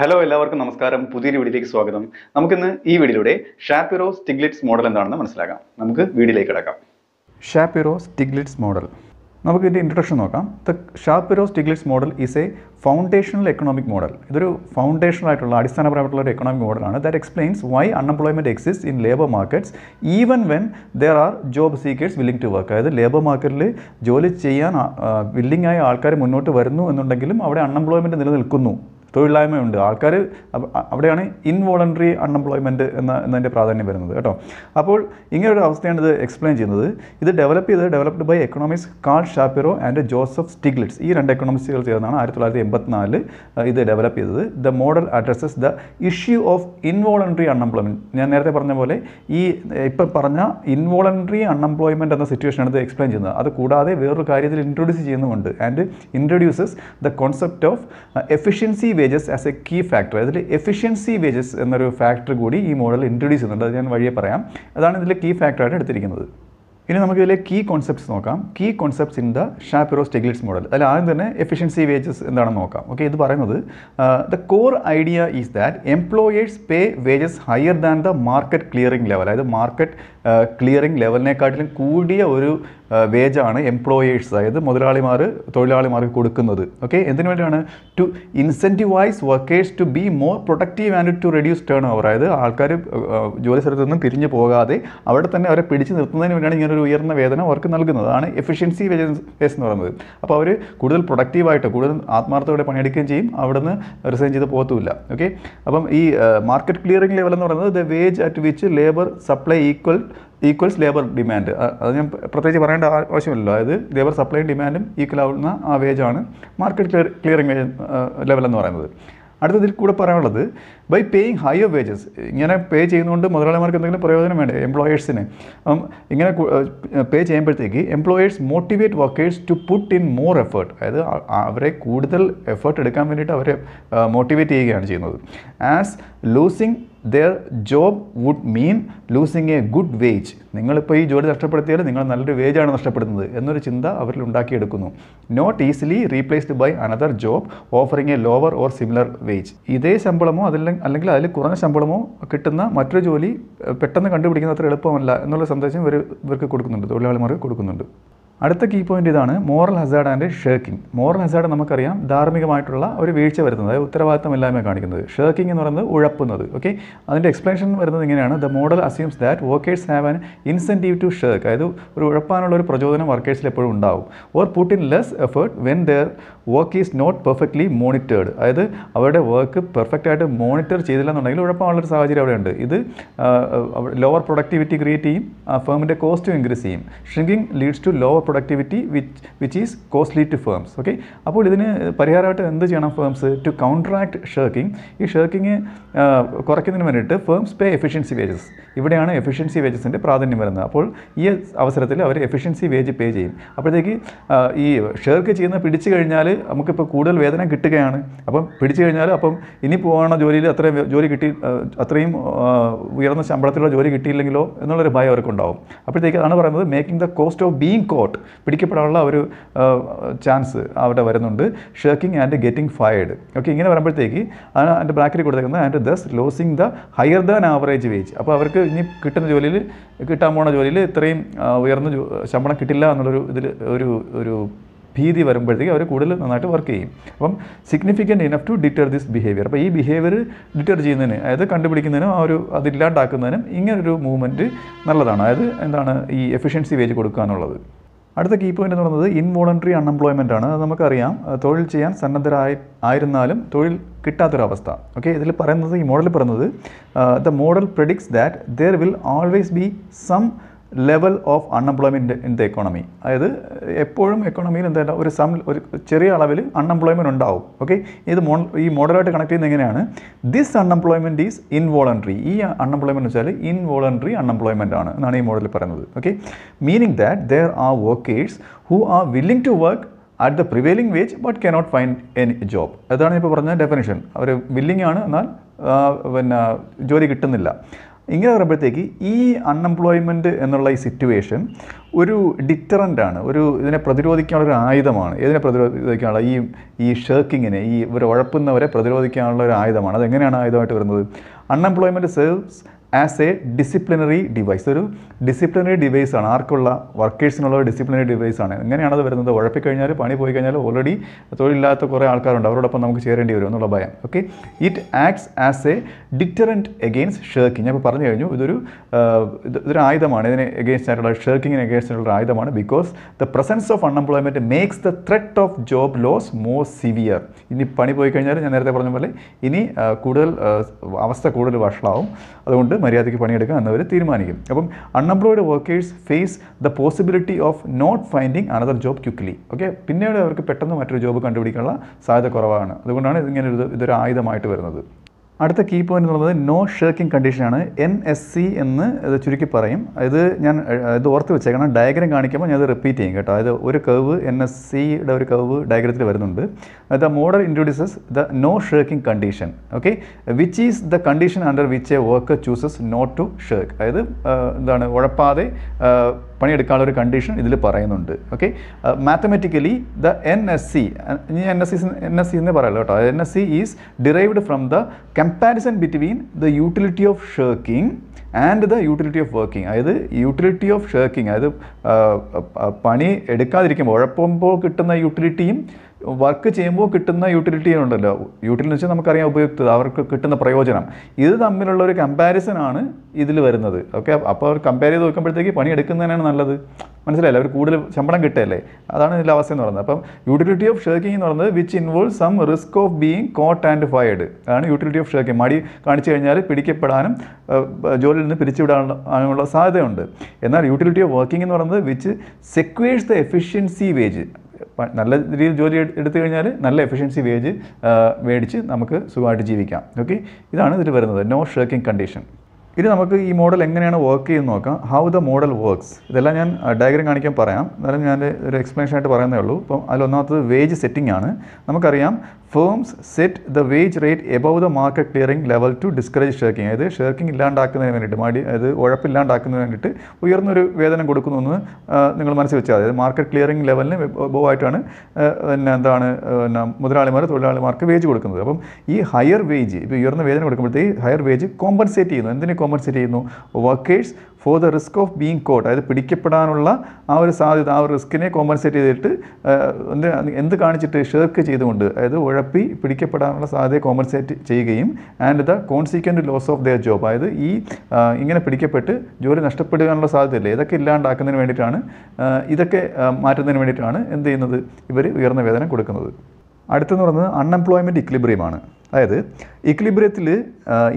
Hello എല്ലാവർക്കും നമസ്കാരം. പുതിയൊരു വീഡിയോയിലേക്ക് സ്വാഗതം. നമുക്കിന്ന് ഈ വീഡിയോയിലൂടെ ഷാപ്പിറോ സ്റ്റിഗ്ലിറ്റ്സ് മോഡൽ എന്താണെന്ന് മനസ്സിലാക്കാം. നമുക്ക് വീഡിയോയിലേക്ക് കിടക്കാം. ഷാപ്പിറോ സ്റ്റിഗ്ലിറ്റ്സ് മോഡൽ നമുക്ക് ഇതിന്റെ ഇൻട്രൊഡക്ഷൻ നോക്കാം. The Shapiro Stiglitz model is a foundational economic model ഇതൊരു ഫൗണ്ടേഷണൽ ആയിട്ടുള്ള അടിസ്ഥാനപരമായിട്ടുള്ള ഒരു എക്കണോമിക് മോഡലാണ് that explains why unemployment exist in labour markets even when there are job seekers willing to work അതായത് labour മാർക്കറ്റിൽ ജോലി ചെയ്യാൻ വില്ലിംഗ് ആയ ആൾക്കാർ മുന്നോട്ട് വരുന്നു എന്നുണ്ടെങ്കിലും അവിടെ അൺഎംപ്ലോയ്മെന്റ് നിലനിൽക്കുന്നു. തൊഴിലില്ലായ്മയുണ്ട്. ആൾക്കാർ അവിടെയാണ് ഇൻവോളണ്ടറി അൺഎംപ്ലോയ്മെന്റ് എന്ന എന്നതിന്റെ പ്രാധാന്യം വരുന്നത് കേട്ടോ. അപ്പോൾ ഇങ്ങനൊരു അവസ്ഥയാണ് ഇത് എക്സ്പ്ലെയിൻ ചെയ്യുന്നത്. ഇത് ഡെവലപ്പ് ചെയ്തത് developed by economics Carl Shapiro and Joseph Stiglitz ഈ രണ്ട് എക്കണോമിക്സുകൾ ചേർന്നാണ് ആയിരത്തി തൊള്ളായിരത്തി എൺപത്തിനാലിൽ ഇത് ഡെവലപ്പ് ചെയ്തത്. The model addresses the issue of involuntary unemployment ഞാൻ നേരത്തെ പറഞ്ഞ പോലെ ഈ ഇപ്പം പറഞ്ഞ ഇൻവോളണ്ടറി അൺഎംപ്ലോയ്മെന്റ് എന്ന സിറ്റുവേഷനാണ് ഇത് എക്സ്പ്ലെയിൻ ചെയ്യുന്നത്. അത് കൂടാതെ വേറൊരു കാര്യത്തിൽ ഇൻട്രൊഡ്യൂസ് ചെയ്യുന്നുമുണ്ട്. And introduces the concept of efficiency wages as a key factor അതിൽ എഫിഷ്യൻസി വേജസ് എന്നൊരു ഫാക്ടർ കൂടി ഈ മോഡൽ ഇൻട്രൊഡ്യൂസ് ചെയ്യുന്നുണ്ട്. അത് ഞാൻ വഴിയെ പറയാം. അതാണ് ഇതിലെ കീ ഫാക്ടറായിട്ട് എടുത്തിരിക്കുന്നത്. ഇനി നമുക്ക് ഇതിലെ കീ കോൺസെപ്റ്റ്സ് നോക്കാം. Key concepts in the Shapiro Stiglitz model അതിൽ ആദ്യം തന്നെ എഫിഷ്യൻസി വേജസ് എന്താണെന്ന് നോക്കാം. ഓക്കെ ഇത് പറയുന്നത് the core idea is that employers pay wages higher than the market clearing level അതായത് മാർക്കറ്റ് ക്ലിയറിംഗ് ലെവലിനെക്കാട്ടിലും കൂടിയ ഒരു വേജാണ് എംപ്ലോയേഴ്സ് അതായത് മുതലാളിമാർ തൊഴിലാളിമാർക്ക് കൊടുക്കുന്നത്. ഓക്കെ എന്തിനു വേണ്ടിയാണ്? To incentivise workers to be more productive and to reduce turnover അതായത് ആൾക്കാർ ജോലി സ്ഥലത്ത് നിന്നും പിരിഞ്ഞു പോകാതെ അവിടെ തന്നെ അവരെ പിടിച്ചു നിർത്തുന്നതിന് വേണ്ടിയാണ് ഇങ്ങനെ ഒരു ഉയർന്ന വേതനം അവർക്ക് നൽകുന്നത്. അതാണ് എഫിഷ്യൻസി വേജസ് എന്ന് പറയുന്നത്. അപ്പോൾ അവർ കൂടുതൽ പ്രൊഡക്റ്റീവായിട്ട് കൂടുതൽ ആത്മാർത്ഥത്തോടെ പണിയെടുക്കുകയും ചെയ്യും. അവിടുന്ന് റിസൈൻ ചെയ്ത് പോകത്തുമില്ല. ഓക്കെ അപ്പം ഈ മാർക്കറ്റ് ക്ലിയറിംഗ് ലെവൽ എന്ന് പറയുന്നത് the wage at which labour supply equal equals labour demand അത് ഞാൻ പ്രത്യേകിച്ച് പറയേണ്ട ആവശ്യമില്ലല്ലോ. അതായത് ലേബർ സപ്ലൈയും ഡിമാൻഡും ഈക്വൽ ആവുന്ന ആ വേജാണ് മാർക്കറ്റ് ക്ലിയർ ക്ലിയറിംഗ് ലെവൽ എന്ന് പറയുന്നത്. അടുത്തതിൽ കൂടെ പറയാനുള്ളത് ബൈ പേയിങ് ഹയർ വേജസ് ഇങ്ങനെ പേ ചെയ്യുന്നതുകൊണ്ട് മുതലാളിമാർക്ക് എന്തെങ്കിലും പ്രയോജനം വേണ്ടേ? എംപ്ലോയേഴ്സിന് അപ്പം ഇങ്ങനെ പേ ചെയ്യുമ്പോഴത്തേക്ക് employers motivate workers to put in more effort അതായത് അവരെ കൂടുതൽ എഫേർട്ട് എടുക്കാൻ വേണ്ടിയിട്ട് അവരെ മോട്ടിവേറ്റ് ചെയ്യുകയാണ് ചെയ്യുന്നത്. As losing their job would mean losing a good wage നിങ്ങളിപ്പോൾ ഈ ജോലി നഷ്ടപ്പെടുത്തിയാൽ നിങ്ങൾ നല്ലൊരു വേജാണ് നഷ്ടപ്പെടുന്നത് എന്നൊരു ചിന്ത അവരിൽ ഉണ്ടാക്കിയെടുക്കുന്നു. Not easily replaced by another job offering a lower or similar wage ഇതേ ശമ്പളമോ അതിൽ അല്ലെങ്കിൽ അതിൽ കുറഞ്ഞ ശമ്പളമോ കിട്ടുന്ന മറ്റൊരു ജോലി പെട്ടെന്ന് കണ്ടുപിടിക്കുന്ന അത്ര എളുപ്പമല്ല എന്നുള്ള സന്ദേശം ഇവർ ഇവർക്ക് കൊടുക്കുന്നുണ്ട് തൊഴിലാളിമാർക്ക് കൊടുക്കുന്നുണ്ട്. അടുത്ത കീ പോയിന്റ് ഇതാണ് moral hazard and shirking moral hazard നമുക്കറിയാം ധാർമ്മികമായിട്ടുള്ള ഒരു വീഴ്ച വരുന്നത് അതായത് ഉത്തരവാദിത്തമില്ലായ്മ കാണിക്കുന്നത്. ഷേക്കിംഗ് എന്ന് പറയുന്നത് ഉഴപ്പുന്നത് ഓക്കെ അതിന്റെ എക്സ്പ്ലനേഷൻ വരുന്നത് ഇങ്ങനെയാണ്. The model assumes that workers have an incentive to shirk അതായത് ഒരു ഉഴപ്പാനുള്ള ഒരു പ്രചോദനം വർക്കേഴ്സിൽ എപ്പോഴും ഉണ്ടാവും. Or put in less effort when their work is not perfectly monitored അതായത് അവരുടെ വർക്ക് പെർഫെക്റ്റ് ആയിട്ട് മോണിറ്റർ ചെയ്തില്ലെന്നുണ്ടെങ്കിൽ ഉഴപ്പാനുള്ളൊരു സാഹചര്യം അവിടെയുണ്ട് ഇത് ലോവർ പ്രൊഡക്ടിവിറ്റി ക്രിയേറ്റ് ചെയ്യും ഫേമിന്റെ കോസ്റ്റ് ഇൻക്രീസ് ചെയ്യും. Shirking leads to lower productivity which which is costly to firms okay അപ്പോൾ ഇതിന് പരിഹാരമായിട്ട് എന്ത് ചെയ്യണം ഫേംസ് ടു കൗൺട്രാക്ട് ഷർക്കിംഗ് ഈ ഷർക്കിംഗ് കുറയ്ക്കുന്നതിന് വേണ്ടിയിട്ട് ഫേംസ് പേ എഫിഷ്യൻസി വേജസ് ഇവിടെയാണ് എഫിഷ്യൻസി വേജസിന്റെ പ്രാധാന്യം വരുന്നത്. അപ്പോൾ ഈ അവസരത്തിൽ അവർ എഫിഷ്യൻസി വേജ് പേ ചെയ്യും. അപ്പോഴത്തേക്ക് ഈ ഷർക്ക് ചെയ്യുന്ന പിടിച്ചു കഴിഞ്ഞാൽ നമുക്കിപ്പോൾ കൂടുതൽ വേതനം കിട്ടുകയാണ്. അപ്പം പിടിച്ചു കഴിഞ്ഞാൽ അപ്പം ഇനി പോകണ ജോലിയിൽ? അത്രയും ജോലി കിട്ടി അത്രയും ഉയർന്ന ശമ്പളത്തിലുള്ള ജോലി കിട്ടിയില്ലെങ്കിലോ? എന്നുള്ളൊരു ഭയം അവർക്കുണ്ടാവും. അപ്പോഴത്തേക്ക് അതാണ് പറയുന്നത് making the cost of being caught പിടിക്കപ്പെടാനുള്ള ഒരു ചാൻസ് അവിടെ വരുന്നുണ്ട്. Shirking and getting fired okay ഇങ്ങനെ വരുമ്പോഴത്തേക്ക് അതിന്റെ ബ്രാക്കറ്റ് കൊടുത്തേക്കുന്നത് and thus losing the higher than average wage അപ്പോൾ അവർക്ക് ഇനി കിട്ടുന്ന ജോലിയിൽ കിട്ടാൻ പോണ ജോലിയിൽ ഇത്രയും ഉയർന്ന ശമ്പളം കിട്ടില്ല എന്നുള്ളൊരു ഇതിൽ ഒരു ഒരു ഭീതി വരുമ്പോഴത്തേക്ക് അവർ കൂടുതൽ നന്നായിട്ട് വർക്ക് ചെയ്യും. അപ്പം significant enough to deter this behaviour അപ്പോൾ ഈ ബിഹേവിയർ ഡിറ്റർ ചെയ്യുന്നതിന് അതായത് കണ്ടുപിടിക്കുന്നതിനും ആ ഒരു അതില്ലാണ്ടാക്കുന്നതിനും ഇങ്ങനൊരു മൂവ്മെന്റ് നല്ലതാണ്. അതായത് എന്താണ് ഈ എഫിഷ്യൻസി വേജ് കൊടുക്കുക എന്നുള്ളത്. അടുത്ത കീ പോയിന്റ് എന്ന് പറയുന്നത് ഇൻവോളണ്ടറി അൺഎംപ്ലോയ്മെന്റ് ആണ്. അത് നമുക്കറിയാം. തൊഴിൽ ചെയ്യാൻ സന്നദ്ധരായി ആയിരുന്നാലും തൊഴിൽ കിട്ടാത്തൊരവസ്ഥ. ഓക്കെ ഇതിൽ പറയുന്നത് ഈ മോഡൽ പറയുന്നത് the model predicts that there will always be some level of unemployment in the economy അതായത് എപ്പോഴും എക്കോണമിയിൽ എന്താ ഒരു സം ഒരു ചെറിയ അളവിൽ അൺഎംപ്ലോയ്മെന്റ് ഉണ്ടാവും. ഓക്കെ ഇത് മോ ഈ മോഡലായിട്ട് കണക്ട് ചെയ്യുന്നത് എങ്ങനെയാണ്? ദിസ് അൺഎംപ്ലോയ്മെന്റ് ഈസ് ഇൻവോളണ്ടറി ഈ അൺഎംപ്ലോയ്മെന്റ് വെച്ചാൽ ഇൻവോളണ്ടറി അൺഎംപ്ലോയ്മെന്റ് ആണ് എന്നാണ് ഈ മോഡലിൽ പറയുന്നത്. Okay meaning that there are workers who are willing to work at the prevailing wage but cannot find any job അതാണ് ഇപ്പോൾ പറഞ്ഞ ഡെഫിനേഷൻ അവർ വില്ലിംഗ് ആണ് എന്നാൽ പിന്നെ ജോലി കിട്ടുന്നില്ല. ഇങ്ങനെ പറയുമ്പോഴത്തേക്ക് ഈ അൺഎംപ്ലോയ്മെന്റ് എന്നുള്ള ഈ സിറ്റുവേഷൻ ഒരു ഡിറ്ററന്റ് ആണ്. ഒരു ഇതിനെ പ്രതിരോധിക്കാനുള്ള ഒരു ആയുധമാണ്. ഇതിനെ പ്രതിരോധിക്കാനുള്ള? ഈ ഈ ഷേക്കിങ്ങിനെ ഈ ഇവർ ഉഴപ്പുന്നവരെ പ്രതിരോധിക്കാനുള്ള ഒരു ആയുധമാണ്. അതെങ്ങനെയാണ് ആയുധമായിട്ട് വരുന്നത്? Unemployment serves as a disciplinary device ഒരു ഡിസിപ്ലിനറി ഡിവൈസ് ആണ്. ആർക്കുള്ള വർക്കേഴ്സിനുള്ള ഡിസിപ്ലിനറി ഡിവൈസ് ആണ്. എങ്ങനെയാണത് വരുന്നത്? ഉഴപ്പിക്കഴിഞ്ഞാൽ പണി പോയി കഴിഞ്ഞാൽ ഓൾറെഡി തൊഴിലില്ലാത്ത കുറേ ആൾക്കാരുണ്ട്. അവരോടൊപ്പം നമുക്ക് ചേരേണ്ടി വരും എന്നുള്ള ഭയം. Okay it acts as a deterrent against shirking ഞാൻ ഇപ്പോൾ പറഞ്ഞു കഴിഞ്ഞു. ഇതൊരു ഇതൊരു ആയുധമാണ്. ഇതിന് എഗെയിൻസ്റ്റ് ആയിട്ടുള്ള ഷേർക്കിങ്ങിന് എഗെയിൻസ്റ്റ് ആയിട്ടുള്ള ആയുധമാണ്. Because the presence of unemployment makes the threat of job loss more severe ഇനി പണി പോയി കഴിഞ്ഞാൽ ഞാൻ നേരത്തെ പറഞ്ഞ പോലെ ഇനി കൂടുതൽ അവസ്ഥ കൂടുതൽ വഷളാവും. അതുകൊണ്ട് മര്യാദയ്ക്ക് പണിയെടുക്കാം എന്നവർ തീരുമാനിക്കും. അപ്പം unemployed workers face the possibility of not finding another job quickly okay പിന്നീട് അവർക്ക് പെട്ടെന്ന് മറ്റൊരു ജോബ് കണ്ടുപിടിക്കാനുള്ള സാധ്യത കുറവാണ്. അതുകൊണ്ടാണ് ഇതിങ്ങനെ ഒരു ഇതൊരു ആയുധമായിട്ട് വരുന്നത്. അടുത്ത കീ പോയിന്റ് എന്ന് പറയുന്നത് നോ ഷേക്കിംഗ് കണ്ടീഷനാണ് എൻ എസ് സി എന്ന് ഇത് ചുരുക്കി പറയും. ഇത് ഞാൻ ഇത് ഓർത്ത് വെച്ചേക്കണം. ഡയഗ്രം കാണിക്കുമ്പോൾ ഞാൻ അത് റിപ്പീറ്റ് ചെയ്യും കേട്ടോ. അതായത് ഒരു കർവ് എൻ എസ് സിയുടെ ഒരു കർവ് ഡയഗ്രത്തിൽ വരുന്നുണ്ട്. The model introduces the no shirking condition okay which is the condition under which a worker chooses not to shirk അതായത് എന്താണ് ഉഴപ്പാതെ പണിയെടുക്കാനുള്ള ഒരു കണ്ടീഷൻ ഇതിൽ പറയുന്നുണ്ട് okay mathematically the N S C N S C N S C എന്ന് പറയല്ലോ കേട്ടോ. N S C is derived from the comparison between the utility of shirking and the utility of working അതായത് utility of shirking അതായത് പണി എടുക്കാതിരിക്കുമ്പോൾ ഉഴപ്പുമ്പോൾ കിട്ടുന്ന യൂട്ടിലിറ്റിയും work ചെയ്യുമ്പോൾ കിട്ടുന്ന utility ഉണ്ടല്ലോ. യൂട്ടിലിറ്റി വെച്ചാൽ നമുക്കറിയാം ഉപയുക്തത അവർക്ക് കിട്ടുന്ന പ്രയോജനം. ഇത് തമ്മിലുള്ള ഒരു കമ്പാരിസൺ ആണ് ഇതിൽ വരുന്നത്. ഓക്കെ അപ്പോൾ അവർ കമ്പയർ ചെയ്ത് നോക്കുമ്പോഴത്തേക്ക് പണി എടുക്കുന്നതിനാണ് നല്ലത്. മനസ്സിലായില്ലേ? അവർ കൂടുതൽ ശമ്പളം കിട്ടുകയല്ലേ? അതാണ് ഇതിന്റെ അവസ്ഥ എന്ന് പറയുന്നത്. അപ്പം യൂട്ടിലിറ്റി ഓഫ് ഷേക്കിംഗ് എന്ന് പറയുന്നത് which involve some risk of being caught and fired അതാണ് യൂട്ടിലിറ്റി ഓഫ് ഷേക്കിംഗ് മടി കാണിച്ചു കഴിഞ്ഞാൽ പിടിക്കപ്പെടാനും ജോലിയിൽ നിന്ന് പിരിച്ചുവിടാനുള്ള സാധ്യതയുണ്ട്. എന്നാൽ യൂട്ടിലിറ്റി ഓഫ് വർക്കിംഗ് എന്ന് പറയുന്നത് which secures the efficiency wage നല്ല രീതിയിൽ ജോലി എടു- എടുത്തു കഴിഞ്ഞാൽ നല്ല എഫിഷ്യൻസി വേജ് മേടിച്ച് നമുക്ക് സുഖമായിട്ട് ജീവിക്കാം. ഓക്കെ ഇതാണ് ഇതിൽ വരുന്നത്. നോ ഷേക്കിംഗ് കണ്ടീഷൻ ഇനി നമുക്ക് ഈ മോഡൽ എങ്ങനെയാണ് വർക്ക് ചെയ്യുന്നത് നോക്കാം. ഹൗ ദ മോഡൽ വർക്ക്സ് ഇതെല്ലാം ഞാൻ ഡയഗ്രം കാണിക്കാൻ പറയാം. എന്നാലും ഞാൻ ഒരു എക്സ്പ്ലനേഷൻ ആയിട്ട് പറയുന്നേ ഉള്ളൂ. അപ്പം അതിലൊന്നാമത്തത് വേജ് സെറ്റിംഗ് ആണ്. നമുക്കറിയാം firms set the wage rate above the market clearing level to discourage shirking അതായത് ഷേർക്കിംഗ് ഇല്ലാണ്ടാക്കുന്നതിന് വേണ്ടിയിട്ട് മാടി അതായത് ഉഴപ്പില്ലാണ്ടാക്കുന്നതിന് വേണ്ടിയിട്ട് ഉയർന്നൊരു വേതനം കൊടുക്കുന്നു എന്ന് നിങ്ങൾ മനസ്സിൽ വെച്ചാൽ അതായത് മാർക്കറ്റ് ക്ലിയറിംഗ് ലെവലിന് എബവ് ആയിട്ടാണ് ആ, പിന്നെ എന്താണ് പിന്നെ മുതലാളിമാർ തൊഴിലാളിമാർക്ക് വേജ് കൊടുക്കുന്നത്. അപ്പം ഈ ഹയർ വേജ് ഇപ്പോൾ ഉയർന്ന വേതനം കൊടുക്കുമ്പോഴത്തേക്ക് ഹയർ വേജ് കോമ്പൻസേറ്റ് ചെയ്യുന്നു. എന്തിനെ കോമ്പൻസേറ്റ് ചെയ്യുന്നു. Workers for the risk of being caught അതായത് പിടിക്കപ്പെടാനുള്ള ആ ഒരു സാധ്യത ആ ഒരു റിസ്കിനെ കോമ്പൻസേറ്റ് ചെയ്തിട്ട് എന്ത് കാണിച്ചിട്ട് ഷേർക്ക് ചെയ്തുകൊണ്ട് അതായത് ഉഴപ്പി പിടിക്കപ്പെടാനുള്ള സാധ്യത കോമ്പൻസേറ്റ് ചെയ്യുകയും and the consequent loss of their job അതായത് ഈ ഇങ്ങനെ പിടിക്കപ്പെട്ട് ജോലി നഷ്ടപ്പെടുവാനുള്ള സാധ്യതയില്ലേ. ഇതൊക്കെ ഇല്ലാണ്ടാക്കുന്നതിന് വേണ്ടിയിട്ടാണ് ഇതൊക്കെ മാറ്റുന്നതിന് വേണ്ടിയിട്ടാണ് എന്ത് ചെയ്യുന്നത്? ഇവർ ഉയർന്ന വേതനം കൊടുക്കുന്നത്. അടുത്തെന്ന് പറയുന്നത് അൺഎംപ്ലോയ്മെന്റ് ഇക്ലിബ്രിയമാണ് അതായത് ഇക്ലിബ്രിയത്തിൽ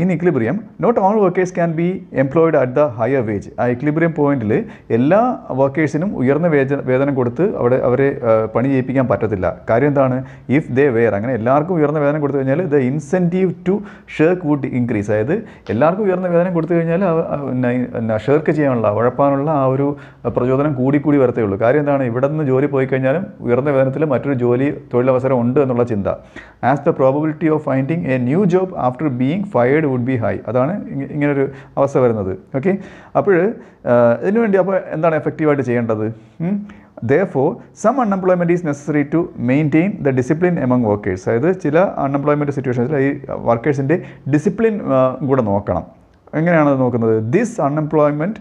in equilibrium not all workers can be employed at the higher wage ആ ഇക്ലിബ്രിയം പോയിന്റിൽ എല്ലാ വർക്കേഴ്സിനും ഉയർന്ന വേജ വേതനം കൊടുത്ത് അവിടെ അവരെ പണി ചെയ്യിപ്പിക്കാൻ പറ്റത്തില്ല. കാര്യം എന്താണ്? ഇഫ് ദേ വെയർ അങ്ങനെ എല്ലാവർക്കും ഉയർന്ന വേതനം കൊടുത്തു കഴിഞ്ഞാൽ the incentive to shirk would increase അതായത് എല്ലാവർക്കും ഉയർന്ന വേതനം കൊടുത്തു കഴിഞ്ഞാൽ ഷേർക്ക് ചെയ്യാനുള്ള ഉഴപ്പാനുള്ള ആ ഒരു പ്രചോദനം കൂടി വരത്തേ ഉള്ളൂ. കാര്യം എന്താണ്? ഇവിടെ നിന്ന് ജോലി പോയി കഴിഞ്ഞാലും ഉയർന്ന വേതനത്തിൽ മറ്റൊരു ജോലി തൊഴിലവസരം ഉണ്ട് എന്നുള്ള ചിന്ത. As the probability of finding a new job after being fired would be high അതാണ് ഇങ്ങ- ഇങ്ങനൊരു അവസ്ഥ വരുന്നത്. ഓക്കെ അപ്പോൾ ഇതിനു വേണ്ടി അപ്പോൾ എന്താണ് എഫക്റ്റീവായിട്ട് ചെയ്യേണ്ടത്? Though some unemployment is necessary to maintain the discipline among workers അതായത് ചില അൺഎംപ്ലോയ്മെന്റ് സിറ്റുവേഷൻസിൽ ഈ വർക്കേഴ്സിന്റെ ഡിസിപ്ലിൻ കൂടെ നോക്കണം. എങ്ങനെയാണ് നോക്കുന്നത്? This unemployment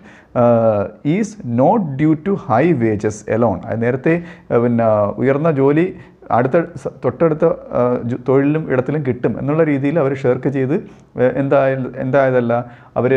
is not due to high wages alone അത് നേരത്തെ പിന്നെ ഉയർന്ന ജോലി അടുത്ത തൊട്ടടുത്ത തൊഴിലും ഇടത്തിലും കിട്ടും എന്നുള്ള രീതിയിൽ അവർ ഷെയർക്ക് ചെയ്ത് എന്തായാലും എന്തായതല്ല അവർ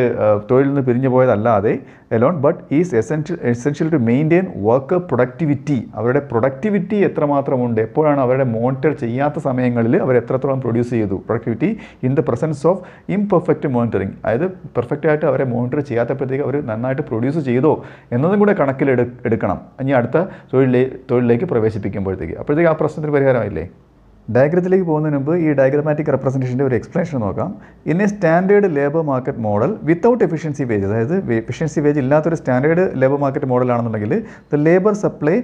തൊഴിലിൽ നിന്ന് പിരിഞ്ഞു പോയതല്ലാതെ alone but is essential essential to maintain work productivity. അവരുടെ പ്രൊഡക്ടിവിറ്റി എത്രമാത്രമുണ്ട് എപ്പോഴാണ് അവരുടെ മോണിറ്റർ ചെയ്യാത്ത സമയങ്ങളിൽ അവർ എത്രത്തോളം പ്രൊഡ്യൂസ് ചെയ്തു. Productivity in the presence of imperfect monitoring. അതായത് പെർഫെക്റ്റ് ആയിട്ട് അവരെ മോണിറ്റർ ചെയ്യാത്തപ്പോഴത്തേക്ക് അവർ നന്നായിട്ട് പ്രൊഡ്യൂസ് ചെയ്തോ എന്നതും കൂടെ കണക്കിലെടുക്കണം ഇനി അടുത്ത തൊഴിലേ തൊഴിലിലേക്ക് പ്രവേശിപ്പിക്കുമ്പോഴത്തേക്ക്. അപ്പോഴത്തേക്ക് ആ പ്രശ്നത്തിന് പരിഹാരമായില്ലേ? ഡയഗ്രത്തിലേക്ക് പോകുന്നതിന് മുമ്പ് ഈ ഡയഗ്രമാറ്റിക് റെപ്രസെന്റേഷന്റെ ഒരു എക്സ്പ്ലനേഷൻ നോക്കാം. In a standard labour market model without efficiency wage അതായത് എഫിഷ്യൻസി വേജ് ഇല്ലാത്തൊരു സ്റ്റാൻഡേർഡ് ലേബർ മാർക്കറ്റ് മോഡൽ ആണെന്നുണ്ടെങ്കിൽ the labour supply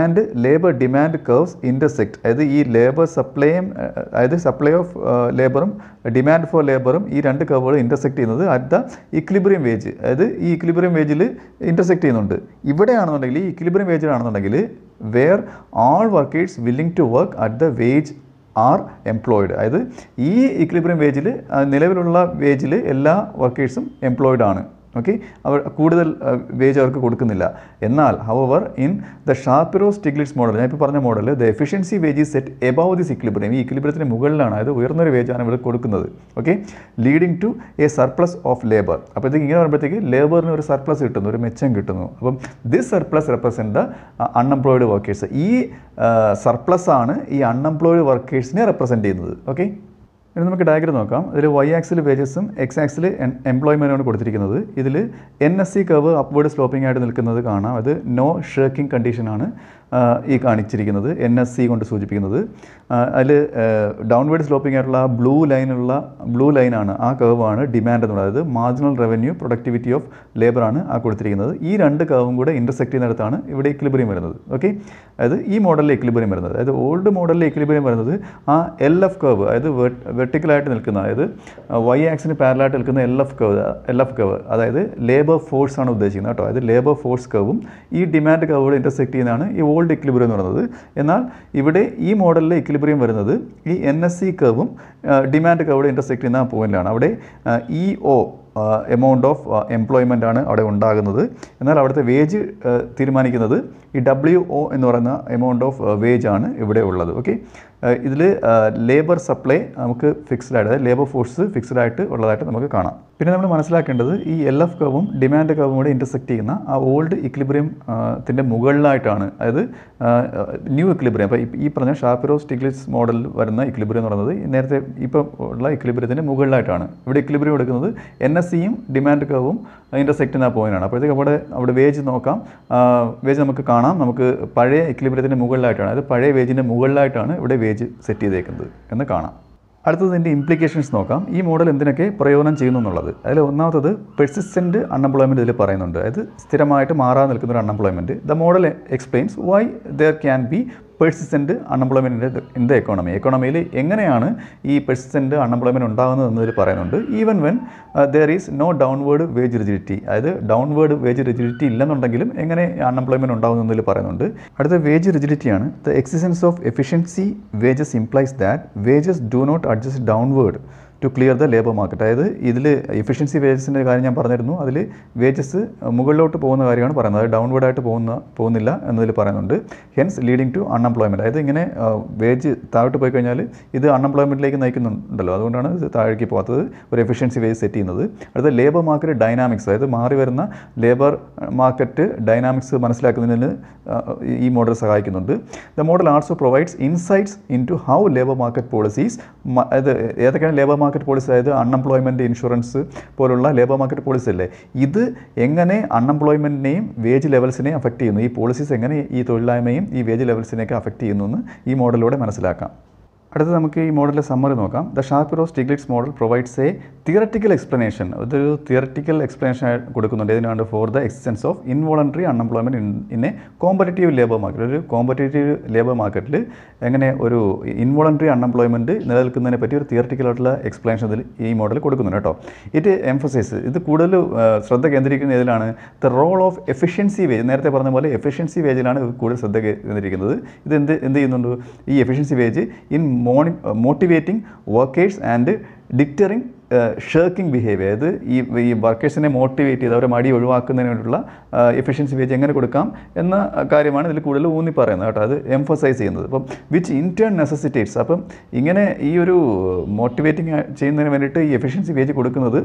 and labour demand curves intersect അതായത് ഈ ലേബർ സപ്ലൈയും അതായത് സപ്ലൈ ഓഫ് ലേബറും ഡിമാൻഡ് ഫോർ ലേബറും ഈ രണ്ട് കർവുകൾ ഇന്റർസെക്ട് ചെയ്യുന്നത് അറ്റ് ദ ഇക്ലിബ്രിയം വേജ് അതായത് ഈ ഇക്ലിബ്രിയം വേജിൽ ഇന്റർസെക്ട് ചെയ്യുന്നുണ്ട്. ഇവിടെയാണെന്നുണ്ടെങ്കിൽ ഈ equilibrium വേജിലാണെന്നുണ്ടെങ്കിൽ where all workers willing to work at the wage are employed അതായത് ഈ ഇക്ലിബ്രിയം വേജിൽ നിലവിലുള്ള വേജിൽ എല്ലാ വർക്കേഴ്സും എംപ്ലോയിഡ് ആണ്. ഓക്കെ അവർ കൂടുതൽ വേജ് അവർക്ക് കൊടുക്കുന്നില്ല. എന്നാൽ however in the Shapiro Stiglitz model ഞാൻ ഇപ്പോൾ പറഞ്ഞ model the efficiency wage is set above this equilibrium ഈ ഇക്ലിബ്രിയത്തിന് മുകളിലാണ് അതായത് ഉയർന്നൊരു വേജാണ് ഇവിടെ കൊടുക്കുന്നത്. Okay leading to a surplus of labour അപ്പോഴത്തേക്ക് ഇങ്ങനെ പറയുമ്പോഴത്തേക്ക് ലേബറിന് ഒരു സർപ്ലസ് കിട്ടുന്നു ഒരു മെച്ചം കിട്ടുന്നു. അപ്പം this surplus represent the unemployed workers ഈ സർപ്ലസ് ആണ് ഈ അൺഎംപ്ലോയിഡ് വർക്കേഴ്സിനെ റെപ്രസെന്റ് ചെയ്യുന്നത്. ഓക്കെ ഇനി നമുക്ക് ഡയഗ്രം നോക്കാം. ഇതിൽ വൈ ആക്സിൽ വേജസും എക്സ് ആക്സിൽ എംപ്ലോയ്മെന്റാണ് കൊടുത്തിരിക്കുന്നത്. ഇതിൽ N S C curve upward sloping ആയിട്ട് നിൽക്കുന്നത് കാണാം. അത് നോ ഷേക്കിംഗ് കണ്ടീഷനാണ് ഈ കാണിച്ചിരിക്കുന്നത് എൻ എസ് സി കൊണ്ട് സൂചിപ്പിക്കുന്നത്. അതിൽ ഡൗൺവേർഡ് സ്ലോപ്പിംഗ് ആയിട്ടുള്ള ആ ബ്ലൂ ലൈനുള്ള ബ്ലൂ ലൈനാണ് ആ കർവാണ് ഡിമാൻഡ് എന്ന് പറയുന്നത്. മാർജിനൽ റവന്യൂ പ്രൊഡക്ടിവിറ്റി ഓഫ് ലേബറാണ് ആ കൊടുത്തിരിക്കുന്നത്. ഈ രണ്ട് കർവും കൂടെ ഇന്റർസെക്ട് ചെയ്യുന്നിടത്താണ് ഇവിടെ ഇക്ലിബറിയം വരുന്നത്. ഓക്കെ അതായത് ഈ മോഡലിൽ ഇക്ലിബറിയം വരുന്നത്. അതായത് ഓൾഡ് മോഡലിൽ ഇക്ലിബറിയം വരുന്നത് ആ എൽ എഫ് കർവ് അതായത് വെർട്ടിക്കലായിട്ട് നിൽക്കുന്ന അതായത് വൈ ആക്സിന് പാരലായിട്ട് നിൽക്കുന്ന L F curve L F curve അതായത് ലേബർ ഫോഴ്സ് ആണ് ഉദ്ദേശിക്കുന്നത് കേട്ടോ. അതായത് ലേബർ ഫോഴ്സ് കർവും ഈ ഡിമാൻഡ് കർവോട് ഇന്റർസെക്ട് ചെയ്യുന്നതാണ് ഈ ഓൾഡ് ഇക്ലിബറിയം എന്ന് പറയുന്നത്. എന്നാൽ ഇവിടെ ഈ മോഡലിലെ ഇക്ലിബറിയം വരുന്നത് ഈ എൻ എസ് സി കർവും ഡിമാൻഡ് കർവോട് ഇന്റർസെക്ട് ചെയ്യുന്ന പോയിന്റാണ് അവിടെ E O amount of employment ആണ് അവിടെ ഉണ്ടാകുന്നത്. എന്നാൽ അവിടുത്തെ വേജ് തീരുമാനിക്കുന്നത് ഈ ഡബ്ല്യു ഒ എന്ന് പറയുന്ന എമൗണ്ട് ഓഫ് വേജ് ആണ് ഇവിടെ ഉള്ളത്. ഓക്കെ ഇതിൽ ലേബർ സപ്ലൈ നമുക്ക് ഫിക്സ്ഡ് ആയിട്ട് അതായത് ലേബർ ഫോഴ്സ് ഫിക്സ്ഡ് ആയിട്ട് ഉള്ളതായിട്ട് നമുക്ക് കാണാം. പിന്നെ നമ്മൾ മനസ്സിലാക്കേണ്ടത് ഈ എൽ എഫ് കർവും ഡിമാൻഡ് കർവും കൂടെ ഇന്റർസെക്റ്റ് ചെയ്യുന്ന ആ ഓൾഡ് ഇക്ലിബ്രിയം ത്തിന്റെ മുകളിലായിട്ടാണ്. അതായത് ന്യൂ ഇക്ലിബ്രിയം അപ്പോൾ ഈ പറഞ്ഞ ഷാപ്പിറോ സ്റ്റിഗ്ലിസ് മോഡൽ വരുന്ന ഇക്ലിബ്രിയം എന്ന് പറയുന്നത് നേരത്തെ ഇപ്പോൾ ഉള്ള ഇക്ലിബ്രിയത്തിന്റെ മുകളിലായിട്ടാണ്. ഇവിടെ ഇക്ലിബ്രിയം എടുക്കുന്നത് എൻ എസ് സിയും ഡിമാൻഡ് കർവും ഇന്റർസെക്റ്റ് ചെയ്യുന്ന പോയിന്റാണ് അപ്പോഴത്തേക്ക് അവിടെ അവിടെ വേജ് നോക്കാം. വേജ് നമുക്ക് കാണാം. നമുക്ക് പഴയ ഇക്ലിബ്രിയത്തിന്റെ മുകളിലായിട്ടാണ്. അതായത് പഴയ വേജിന്റെ മുകളിലായിട്ടാണ് ഇവിടെ വേജ് സെറ്റ് ചെയ്തേക്കുന്നത് എന്ന് കാണാം. അടുത്തത് ഇതിന്റെ ഇംപ്ലിക്കേഷൻസ് നോക്കാം. ഈ മോഡൽ എന്തിനൊക്കെ പ്രയോജനം ചെയ്യുന്നു എന്നുള്ളത്. അതിൽ ഒന്നാമത്തത് പെർസിസ്റ്റന്റ് അൺഎംപ്ലോയ്മെന്റ് ഇതിൽ പറയുന്നുണ്ട്. അതായത് സ്ഥിരമായിട്ട് മാറാതെ നിൽക്കുന്ന ഒരു unemployment the model explains why there can be persistent അൺഎംപ്ലോയ്മെന്റിന്റെ in the economy എക്കോണമിയിൽ എങ്ങനെയാണ് ഈ പെർസിസ്റ്റന്റ് അൺഎംപ്ലോയ്മെന്റ് ഉണ്ടാകുന്നത് എന്നതിൽ പറയുന്നുണ്ട്. Even when there is no downward wage rigidity അതായത് ഡൗൺവേർഡ് വേജ് റിജിഡിറ്റി ഇല്ലെന്നുണ്ടെങ്കിലും എങ്ങനെ അൺഎംപ്ലോയ്മെന്റ് ഉണ്ടാകുന്നു എന്നതിൽ പറയുന്നുണ്ട്. അടുത്ത wage റിജിഡിറ്റിയാണ് the existence of efficiency wages implies that wages do not adjust downward to clear the labour market അതായത് ഇതിൽ എഫിഷ്യൻസി വേജസിന്റെ കാര്യം ഞാൻ പറഞ്ഞിരുന്നു. അതിൽ വേജസ് മുകളിലോട്ട് പോകുന്ന കാര്യമാണ് പറയുന്നത്. അതായത് ഡൗൺവേർഡ് ആയിട്ട് പോകുന്ന പോകുന്നില്ല എന്നതിൽ പറയുന്നുണ്ട്. ഹെൻസ് ലീഡിങ് ടു അൺഎംപ്ലോയ്മെന്റ് അതായത് ഇങ്ങനെ വേജ് താഴോട്ട് പോയി കഴിഞ്ഞാൽ ഇത് അൺഎംപ്ലോയ്മെന്റിലേക്ക് നയിക്കുന്നുണ്ടല്ലോ. അതുകൊണ്ടാണ് ഇത് താഴേക്ക് പോകാത്തത്. ഒരു എഫിഷ്യൻസി വേജ് സെറ്റ് ചെയ്യുന്നത്. അടുത്ത ലേബർ മാർക്കറ്റ് ഡൈനാമിക്സ് അതായത് മാറി വരുന്ന ലേബർ മാർക്കറ്റ് ഡൈനാമിക്സ് മനസ്സിലാക്കുന്നതിന് ഈ മോഡൽ സഹായിക്കുന്നുണ്ട്. The model also provides insights in to how labour market policies അത് ഏതൊക്കെയാണ് ലേബർ മാർക്കറ്റ് പോളിസി അതായത് അൺഎംപ്ലോയ്മെന്റ് ഇൻഷുറൻസ് പോലുള്ള ലേബർ മാർക്കറ്റ് പോളിസി അല്ലേ? ഇത് എങ്ങനെ അൺഎംപ്ലോയ്മെന്റിനെയും വേജ് ലെവൽസിനെയും അഫക്റ്റ് ചെയ്യുന്നു? ഈ പോളിസീസ് എങ്ങനെ ഈ തൊഴിലില്ലായ്മയും ഈ വേജ് ലെവൽസിനെയൊക്കെ അഫക്റ്റ് ചെയ്യുന്നു എന്ന് ഈ മോഡലിലൂടെ മനസ്സിലാക്കാം. അടുത്ത നമുക്ക് ഈ മോഡലിലെ സമ്മറി നോക്കാം. The Shapiro Stiglitz model provides a theoretical explanation ഇതൊരു തിയററ്റിക്കൽ എക്സ്പ്ലനേഷൻ കൊടുക്കുന്നുണ്ട്. ഇതിനാണ് for the existence of involuntary unemployment in a competitive labour market ഒരു കോമ്പറ്റേറ്റീവ് ലേബർ മാർക്കറ്റിൽ എങ്ങനെ ഒരു ഇൻവോളണ്ടറി അൺഎംപ്ലോയ്മെന്റ് നിലനിൽക്കുന്നതിനെ പറ്റി ഒരു തിയററ്റിക്കൽ ആയിട്ടുള്ള എക്സ്പ്ലനേഷൻ ഇതിൽ ഈ മോഡൽ കൊടുക്കുന്നുണ്ട് കേട്ടോ. ഇറ്റ് എംഫസൈസ് ഇത് കൂടുതൽ ശ്രദ്ധ കേന്ദ്രീകരിക്കുന്ന ഇതിലാണ് the role of efficiency wage നേരത്തെ പറഞ്ഞ പോലെ എഫിഷ്യൻസി വേജിലാണ് കൂടുതൽ ശ്രദ്ധ കേന്ദ്രീകരിക്കുന്നത്. ഇത് എന്ത് എന്ത് ചെയ്യുന്നുണ്ട്? ഈ efficiency wage in മോണി motivating workers and deterring shirking behaviour അതായത് ഈ ഈ വർക്കേഴ്സിനെ മോട്ടിവേറ്റ് ചെയ്ത് അവരെ മടി ഒഴിവാക്കുന്നതിന് വേണ്ടിയുള്ള എഫിഷ്യൻസി വേജ് എങ്ങനെ കൊടുക്കാം എന്ന കാര്യമാണ് ഇതിൽ കൂടുതൽ ഊന്നി പറയുന്നത് കേട്ടോ. അത് എംഫസൈസ് ചെയ്യുന്നത്. അപ്പം വിച്ച് ഇന്റേൺ നെസസിറ്റേറ്റ്സ് അപ്പം ഇങ്ങനെ ഈ ഒരു മോട്ടിവേറ്റിംഗ് ചെയ്യുന്നതിന് വേണ്ടിയിട്ട് ഈ എഫിഷ്യൻസി വേജ് കൊടുക്കുന്നത്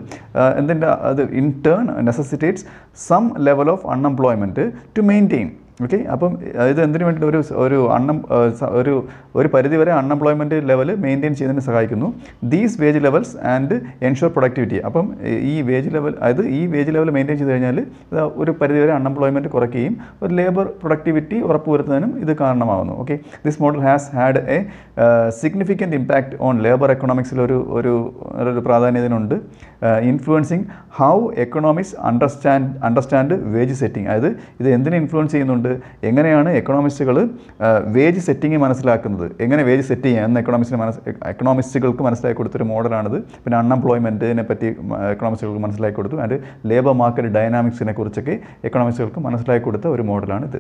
എന്തിന്റെ അത് in turn necessitates some level of unemployment to maintain okay അപ്പം അതായത് എന്തിനു വേണ്ടി ഒരു ഒരു അണ്ണം ഒരു ഒരു പരിധിവരെ അൺഎംപ്ലോയ്മെന്റ് ലെവൽ മെയിന്റെയിൻ ചെയ്യുന്നതിന് സഹായിക്കുന്നു. These wage levels and ensure productivity അപ്പം ഈ വേജ് ലെവൽ അതായത് ഈ വേജ് ലെവൽ മെയിന്റെയിൻ ചെയ്ത് കഴിഞ്ഞാൽ ഒരു പരിധിവരെ അൺഎംപ്ലോയ്മെന്റ് കുറയ്ക്കുകയും ഒരു ലേബർ പ്രൊഡക്ടിവിറ്റി ഉറപ്പുവരുത്തുന്നതിനും ഇത് കാരണമാകുന്നു okay this model has had a significant impact on labour എക്കണോമിക്സിൽ ഒരു ഒരു പ്രാധാന്യത്തിനുണ്ട്. Influencing how economics understand understand wage setting അതായത് ഇത് എന്തിനെ ഇൻഫ്ലുവൻസ് ചെയ്യുന്നുണ്ട്? എങ്ങനെയാണ് എക്കണോമിസ്റ്റുകൾ വേജ് സെറ്റിംഗ് മനസ്സിലാക്കുന്നത്? എങ്ങനെ വേജ് സെറ്റ് ചെയ്യാം? എന്ന് എക്കണോമിക്സിന് മനസ്സ് എക്കണോമിസ്റ്റുകൾക്ക് മനസ്സിലാക്കി കൊടുത്തൊരു മോഡലാണിത്. പിന്നെ അൺഎംപ്ലോയ്മെന്റിനെ പറ്റി എക്കണോമിസ്റ്റുകൾക്ക് മനസ്സിലാക്കി കൊടുത്തു. ആൻഡ് ലേബർ മാർക്കറ്റ് ഡൈനാമിക്സിനെ കുറിച്ചൊക്കെ എക്കണോമിസ്റ്റുകൾക്ക് മനസ്സിലാക്കി കൊടുത്ത ഒരു മോഡലാണിത്.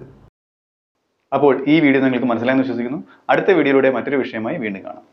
അപ്പോൾ ഈ വീഡിയോ നിങ്ങൾക്ക് മനസ്സിലായെന്ന് വിശ്വസിക്കുന്നു. അടുത്ത വീഡിയോയിലൂടെ മറ്റൊരു വിഷയമായി വീണ്ടും കാണാം.